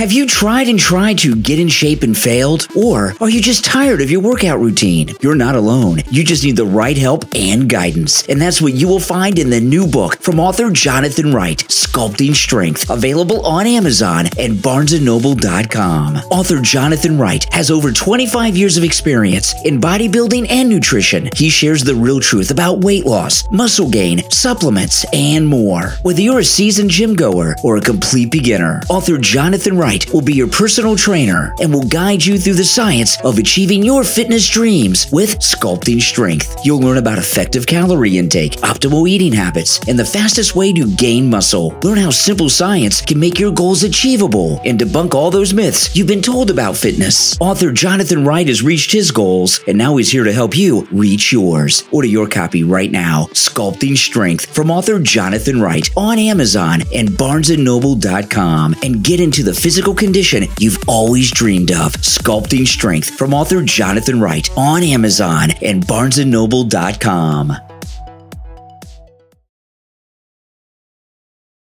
Have you tried and tried to get in shape and failed? Or are you just tired of your workout routine? You're not alone. You just need the right help and guidance. And that's what you will find in the new book from author Jonathan Wright, Sculpting Strength, available on Amazon and barnesandnoble.com. Author Jonathan Wright has over 25 years of experience in bodybuilding and nutrition. He shares the real truth about weight loss, muscle gain, supplements, and more. Whether you're a seasoned gym goer or a complete beginner, author Jonathan Wright will be your personal trainer and will guide you through the science of achieving your fitness dreams with Sculpting Strength. You'll learn about effective calorie intake, optimal eating habits, and the fastest way to gain muscle. Learn how simple science can make your goals achievable and debunk all those myths you've been told about fitness. Author Jonathan Wright has reached his goals, and now he's here to help you reach yours. Order your copy right now, Sculpting Strength, from author Jonathan Wright on Amazon and barnesandnoble.com, and get into the physical physical condition you've always dreamed of. Sculpting Strength from author Jonathan Wright on Amazon and barnesandnoble.com.